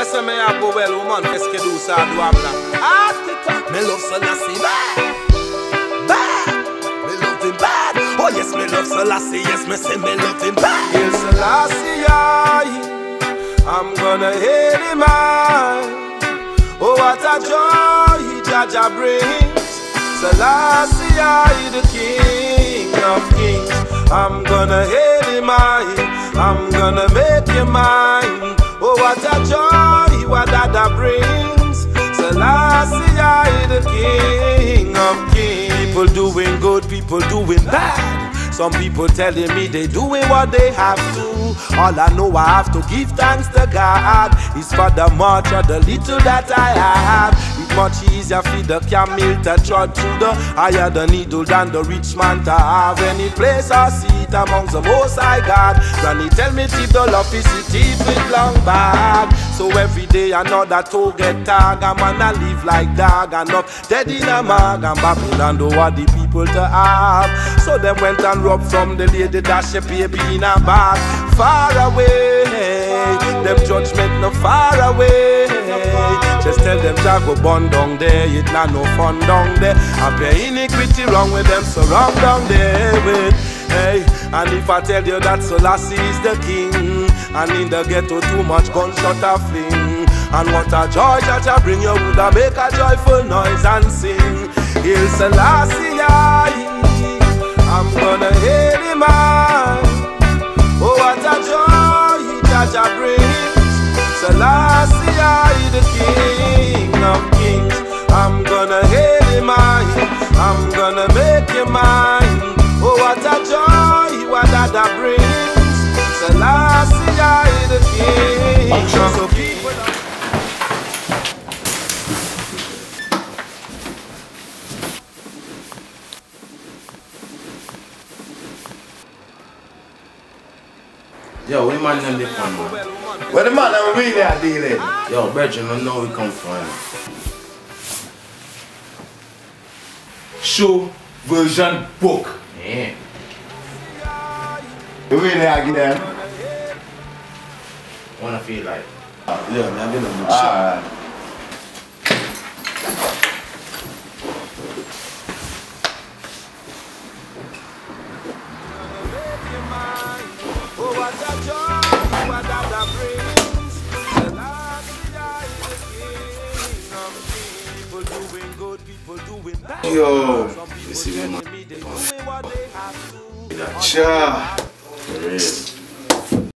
Laisse me a go well, woman, qu'est-ce que nous ça doit là? Ah, me love Selassie bad, bad. Me love him bad. Oh yes, me love Selassie. Yes, me say me love him bad. Yes, Selassie, I'm gonna hit him high. Oh, what a joy he Jah Jah brings. Selassie, the King of Kings. I'm gonna hail him high. I'm gonna make him mine. What a joy what Dada brings. Selassie, the King of Kings. People doing good, people doing bad. Some people telling me they doing what they have to. All I know I have to give thanks to God. It's for the much or the little that I have. Much easier for the camel to trot through the higher the needle than the rich man to have any place or seat amongst the most high God. Granny tell me tip the love is teeth with long bag. So every day another toe get tag. I'm gonna live like dog and up dead in a mag. And Babylon do what the people to have. So them went and up from the lady that she baby in a bag. Far away, them judgment no far away. Just tell them Jago bun down there, it not no fun down there. I pay iniquity wrong with them, so wrong down there with. Hey, and if I tell you that Selassie is the king, and in the ghetto too much gunshot a fling. And what a joy that I bring you would I make a joyful noise and sing. Hail Selassie, I'm gonna hit him high. Gonna make him mine. Oh, what a joy what Dada brings. Selassie, the King. So people. Yo, we man them dip on man. Where the man I'm really are dealing? Yo, Brethren, I know we come from. Show version book. Yeah. You really are again? Wanna feel like. Yeah, man, I'm gonna look Alright. They have to. That Cha. for.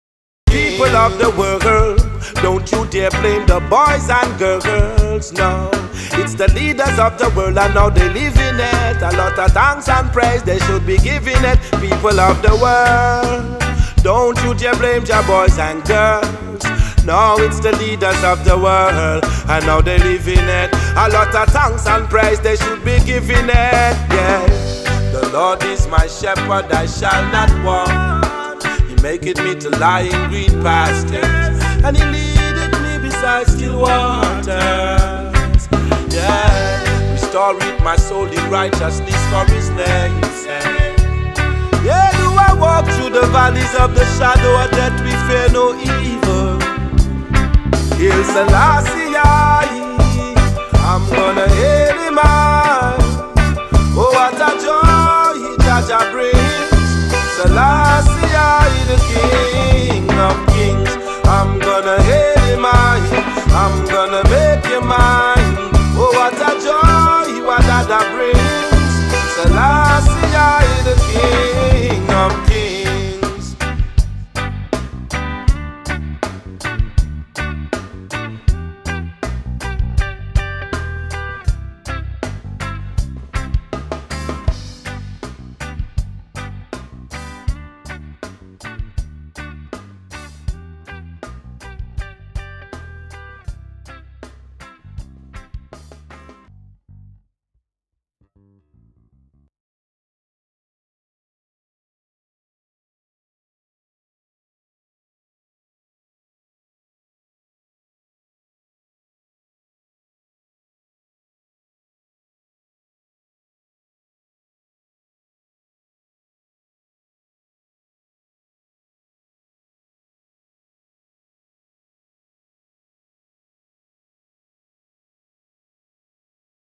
People of the world, don't you dare blame the boys and girls, no. It's the leaders of the world and now they live in it. A lot of thanks and praise they should be giving it. People of the world, don't you dare blame your boys and girls. No, it's the leaders of the world and now they live in it. A lot of thanks and praise they should be giving it, yeah. The Lord is my shepherd, I shall not want. He maketh me to lie in green pastures, and He leadeth me beside still waters. Yeah, restoreth my soul in righteousness for His name's sake. Yeah, do I walk through the valleys of the shadow of death, we fear Selassie, I'm gonna hail him high. Oh, what a joy Jah Jah brings. Selassie, the King of Kings. I'm gonna hail him high. I'm gonna make him mine.